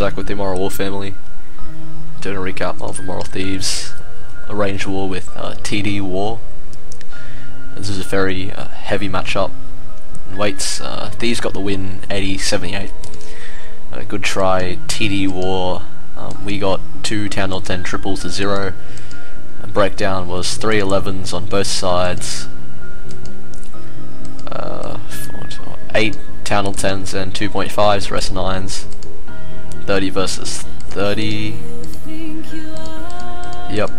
Isaac with the Immoral War family, doing a recap of Immoral Thieves, a range war with uh, TD War. This is a very uh, heavy matchup. In weights, uh, Thieves got the win 80-78. Uh, good try, TD War. Um, we got two Town Hall 10 triples to zero. breakdown was three 11s on both sides. Uh, eight Town Hall 10s and 2.5s, rest 9s. 30 versus 30. Yep.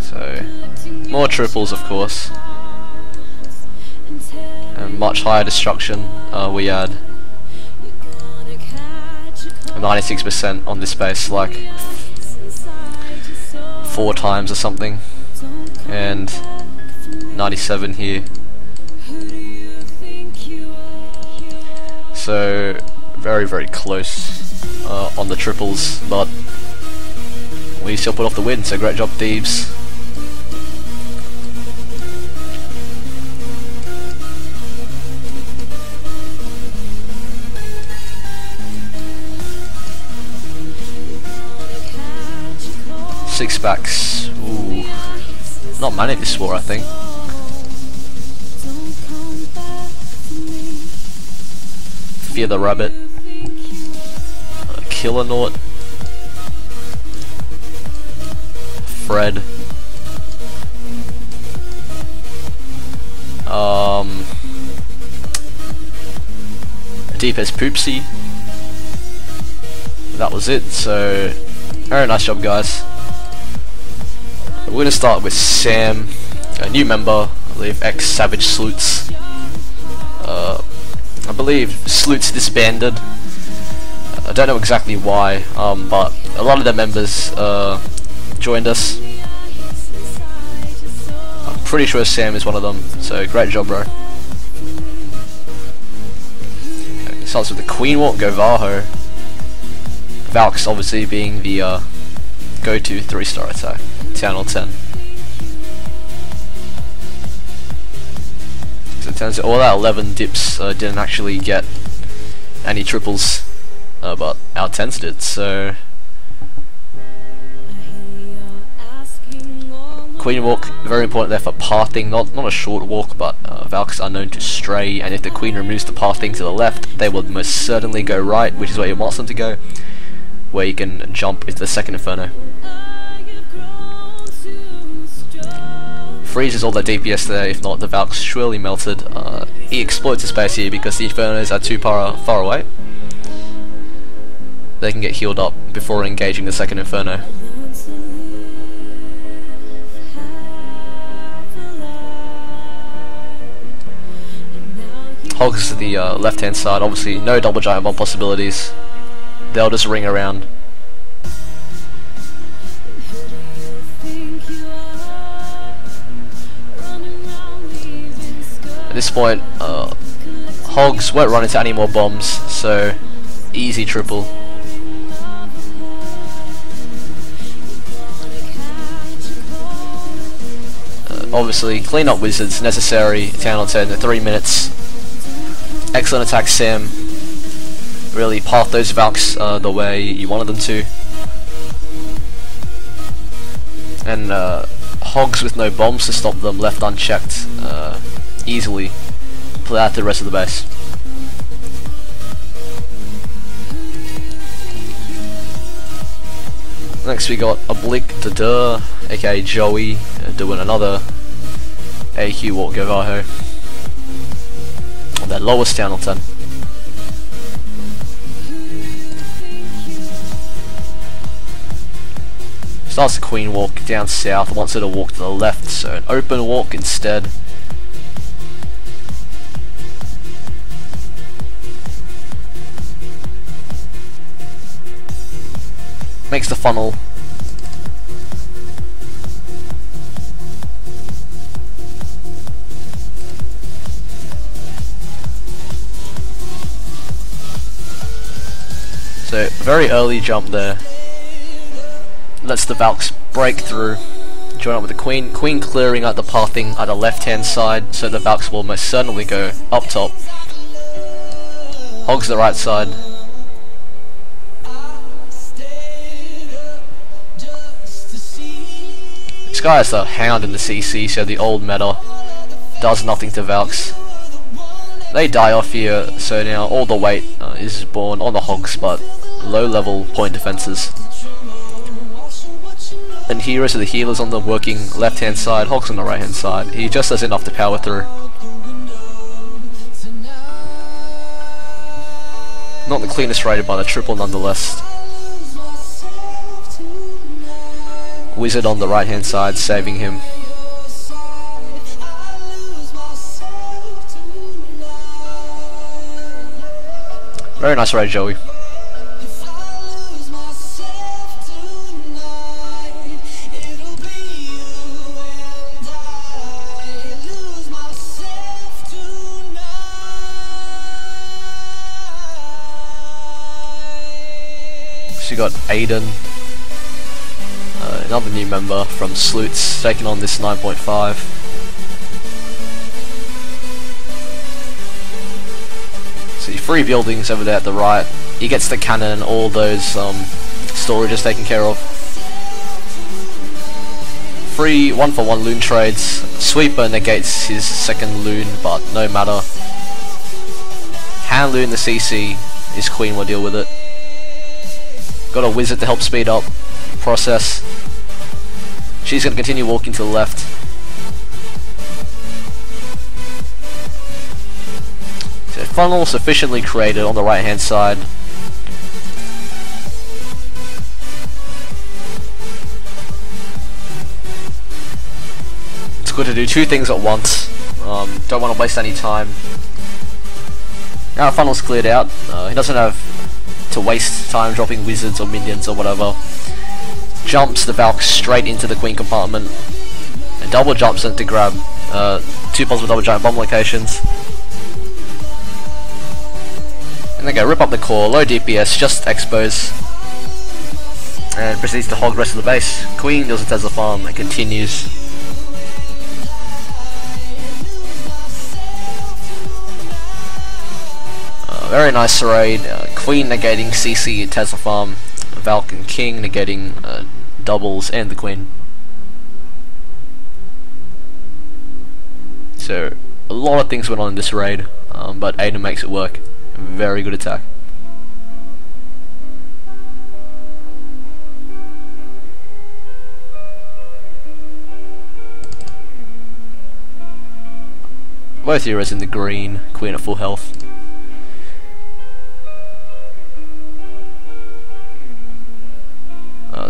So, more triples of course. And much higher destruction. Uh, we had 96% on this base, like four times or something. And 97 here. So very very close uh, on the triples, but we still put off the win. So great job, Thieves. Six backs. Ooh. Not many this war, I think. Fear the Rabbit, uh, Killer Naut, Fred, um, Deep as Poopsie. That was it, so very nice job guys. We're to start with Sam, a new member, I believe ex-Savage Sleuts. Uh, I believe Sleuts disbanded. I don't know exactly why, um, but a lot of their members uh, joined us. I'm pretty sure Sam is one of them, so great job, bro. Okay, starts with the Queen Walk Govaho. Valks obviously being the uh, go-to three-star attack, 10 or 10. It turns out all that 11 dips uh, didn't actually get any triples, uh, but our 10s did, so... Queen walk, very important there for pathing, not not a short walk, but uh, Valks are known to stray, and if the Queen removes the pathing to the left, they will most certainly go right, which is where you want them to go, where you can jump into the second Inferno. Freezes all the DPS there, if not the Valk's surely melted. Uh, he exploits the space here because the Infernos are too far, far away. They can get healed up before engaging the second Inferno. Hogs to the uh, left hand side, obviously no double giant bomb possibilities. They'll just ring around At this point, uh, Hogs won't run into any more bombs, so easy triple. Uh, obviously, clean up wizards necessary. Town on 10 in 3 minutes. Excellent attack, Sam. Really path those Valks uh, the way you wanted them to. And uh, Hogs with no bombs to stop them left unchecked. Uh, easily play out the rest of the base. Next we got Oblique Dada, aka Joey, uh, doing another AQ Walk Govaho on their lowest channel 10. Starts the Queen Walk down south, wants her to walk to the left, so an open walk instead. Makes the funnel So, very early jump there. Lets the Valks break through. Join up with the Queen. Queen clearing out the pathing at the left hand side, so the Valks will most certainly go up top. Hogs the right side. This guy has the Hound in the CC, so the old meta does nothing to Valks. They die off here, so now all the weight uh, is born on the Hogs, but low level point defenses. And heroes are the healers on the working left hand side, Hogs on the right hand side. He just has enough to power through. Not the cleanest rated by the triple nonetheless. Wizard on the right hand side saving him. Very nice raid Joey. You got Aiden, another new member from Sloots, taking on this 9.5. See three buildings over there at the right. He gets the cannon and all those um, storages taken care of. Three one for one loon trades. Sweeper negates his second loon, but no matter. Hand loon the CC. His queen will deal with it. Got a wizard to help speed up process. She's going to continue walking to the left. So funnel sufficiently created on the right hand side. It's good to do two things at once. Um, don't want to waste any time. Now our funnel's cleared out. Uh, he doesn't have to waste time dropping wizards or minions or whatever. Jumps the Valk straight into the queen compartment and double jumps it to grab uh, two possible double giant bomb locations. And then go rip up the core, low DPS, just expose. And proceeds to hog rest of the base. Queen deals a Tesla farm and continues. Uh, very nice raid. Uh, Queen negating CC Tesla farm. Valken King negating uh, doubles and the Queen. So a lot of things went on in this raid, um, but Aiden makes it work. Very good attack. Both heroes in the green, Queen at full health.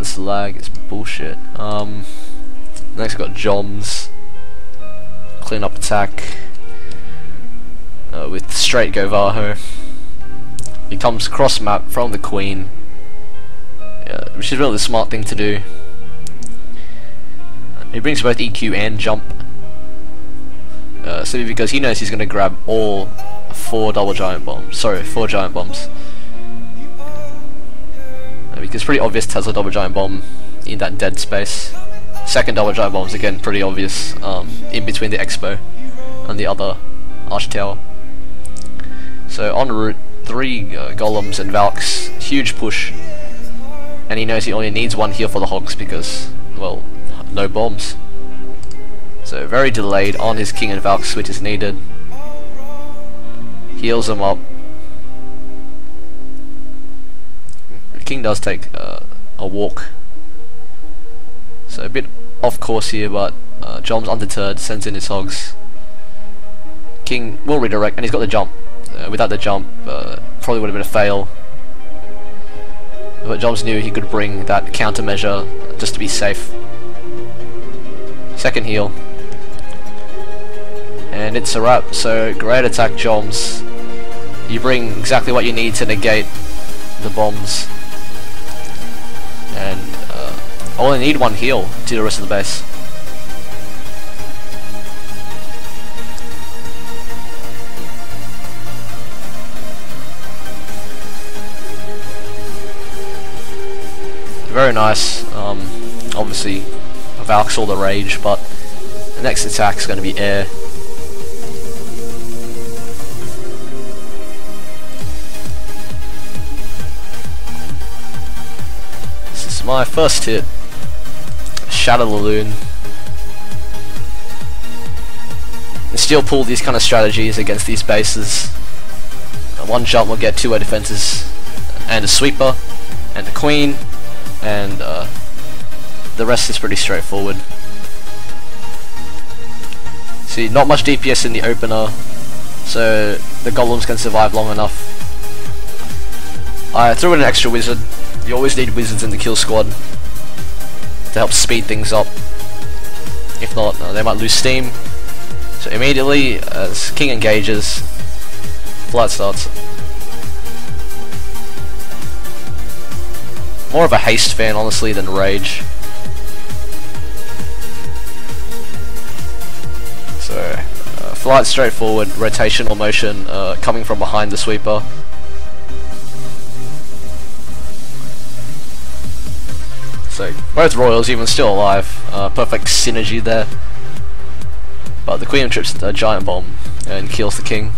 This lag is bullshit. Um, next got Joms. Clean up attack. Uh, with straight Govaho. He comes cross map from the Queen. Which is really the smart thing to do. He brings both EQ and jump. Uh, simply because he knows he's going to grab all four double giant bombs. Sorry, four giant bombs. Because it's pretty obvious Tesla double giant bomb in that dead space. Second double giant bomb is again pretty obvious um, in between the expo and the other arch tower. So en route, three uh, golems and Valks, huge push, and he knows he only needs one here for the hogs because, well, no bombs. So very delayed on his king and Valk switch is needed. Heals him up. King does take uh, a walk. So a bit off course here, but uh, Jom's undeterred, sends in his hogs. King will redirect, and he's got the jump. Uh, without the jump, uh, probably would have been a fail. But Joms knew he could bring that countermeasure just to be safe. Second heal. And it's a wrap, so great attack Joms. You bring exactly what you need to negate the bombs. I only need one heal to the rest of the base. Very nice. Um, obviously, I've Valk's all the rage, but the next attack is going to be air. This is my first hit Shatter Laloon. And still pull these kind of strategies against these bases. Uh, one jump will get two air defenses and a sweeper and a queen and uh, the rest is pretty straightforward. See, not much DPS in the opener, so the golems can survive long enough. I threw in an extra wizard. You always need wizards in the kill squad to help speed things up. If not, they might lose steam. So immediately, as King engages, flight starts. More of a haste fan, honestly, than rage. So, uh, flight straightforward, rotational motion uh, coming from behind the sweeper. So, both royals even still alive, uh, perfect synergy there. But the queen trips a giant bomb and kills the king.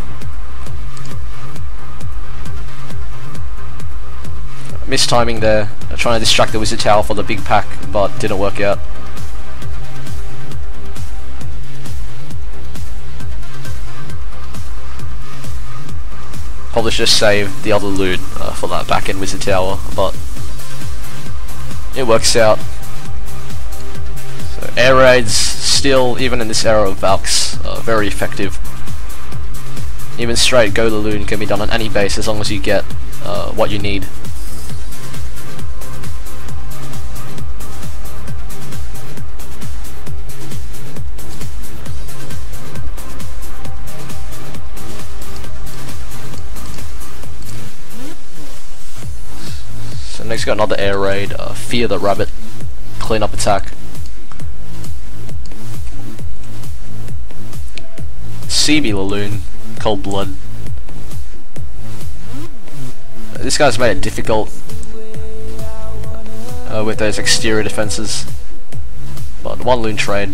Mistiming there, uh, trying to distract the wizard tower for the big pack, but didn't work out. Probably should have saved the other loot uh, for that back end wizard tower, but it works out. So air raids still, even in this era of Valks, uh, very effective. Even straight Go Laloon can be done on any base as long as you get uh, what you need. Next got another air raid, uh, Fear the Rabbit, clean up attack. CB Laloon, Cold Blood. This guy's made it difficult uh, with those exterior defenses. But one loon trade.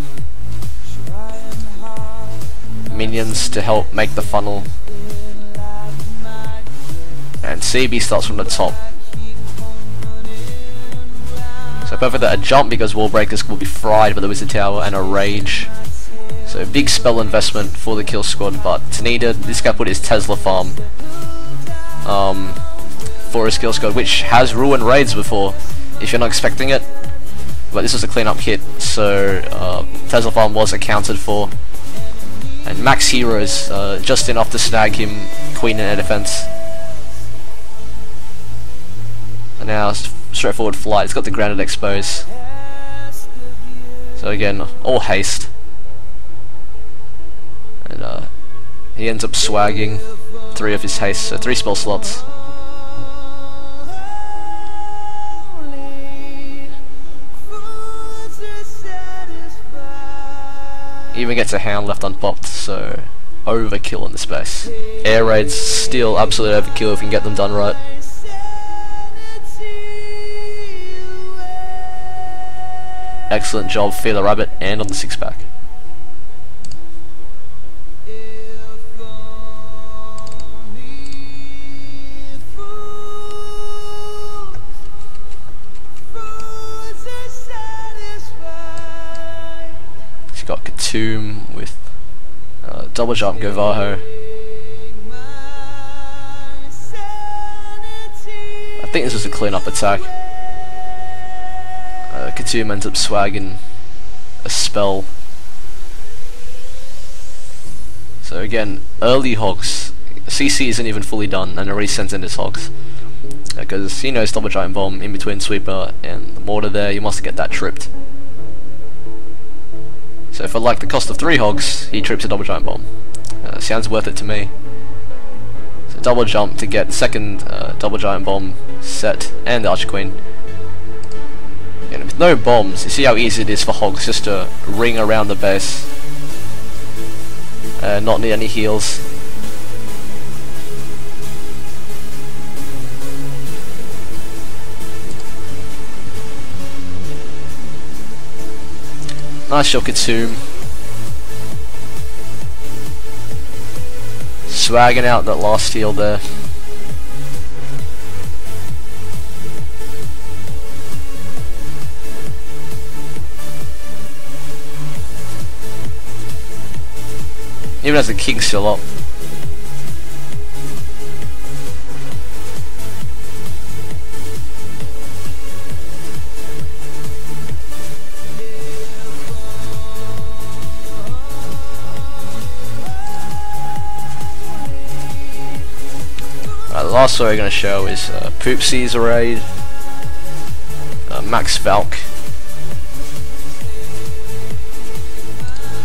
Minions to help make the funnel. And CB starts from the top. So perfect that a jump because wall breakers will be fried by the wizard tower and a rage. So big spell investment for the kill squad, but it's needed. This guy put his Tesla farm um, for his kill squad, which has ruined raids before, if you're not expecting it. But this was a cleanup kit, so uh, Tesla farm was accounted for. And max heroes, uh, just enough to snag him Queen and Air Defense. And now straightforward flight, it's got the grounded expose. So again, all haste. And uh, he ends up swagging three of his haste, so three spell slots. Even gets a hound left unpopped, so overkill in the space. Air raids still absolute overkill if you can get them done right. Excellent job, Fear the Rabbit, and on the six pack. She's got Katoom with uh, double jump Govaho. I think this was a clean up attack Katoom ends up swagging a spell. So again, early hogs. CC isn't even fully done and already sends in his hogs. Because uh, he knows double giant bomb in between sweeper and the mortar there, you must get that tripped. So for like the cost of three hogs, he trips a double giant bomb. Uh, sounds worth it to me. So double jump to get second uh, double giant bomb set and the Archer Queen. No bombs, you see how easy it is for Hogs just to ring around the base. Uh, not need any heals. Nice Shokitsum. Swagging out that last heal there. Even as the king's still up. the last story I'm going to show is uh, Poopsie's raid, uh, Max Valk.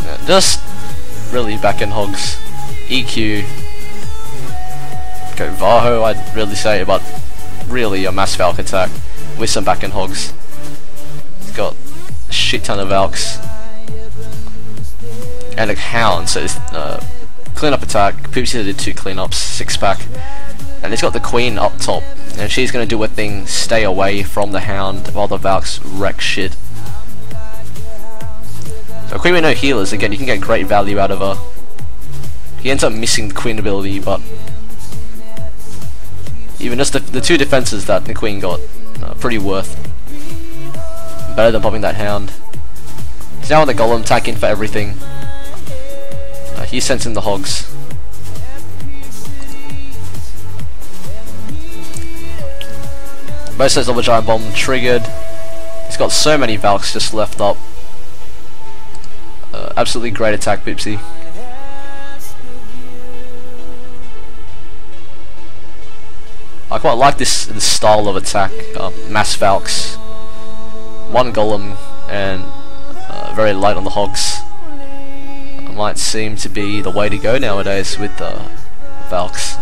Uh, just really back in hogs. EQ. Go Vaho, I'd really say, but really a Mass Valk attack with some back in hogs. It's got a shit ton of Valks. And a Hound, so it's uh, cleanup attack. Poopsie did two cleanups, six pack. And it's got the queen up top. And she's going to do a thing, stay away from the hound while the Valks wreck shit. So queen with no healers, again, you can get great value out of her. He ends up missing the queen ability, but even just the, the two defenses that the queen got, uh, pretty worth. Better than popping that hound. He's now on the golem, attacking for everything. Uh, he's sensing the hogs. Most of the Giant Bomb triggered. He's got so many Valks just left up. Uh, absolutely great attack, Poopsie. I quite like this, this style of attack. Um, mass Valks, one Golem, and uh, very light on the Hogs. It might seem to be the way to go nowadays with uh, Valks.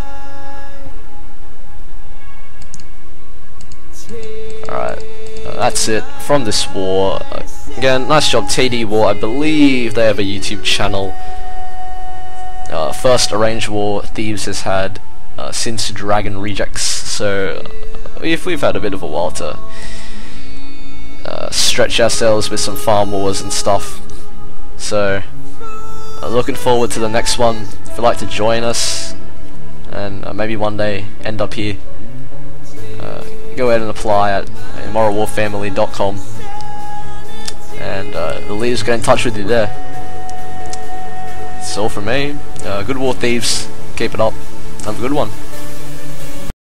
Alright, uh, that's it from this war. Uh, again, nice job TD War. I believe they have a YouTube channel. Uh, first Arranged War Thieves has had uh, since Dragon Rejects, so we've, we've had a bit of a while to uh, stretch ourselves with some farm wars and stuff. So, uh, looking forward to the next one. If you'd like to join us, and maybe one day end up here go ahead and apply at immoralwarfamily.com and uh, the leaders get in touch with you there. That's all from me. Uh, good War Thieves. Keep it up. Have a good one.